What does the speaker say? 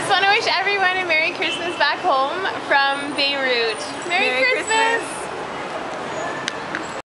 just want to wish everyone a Merry Christmas back home from Beirut.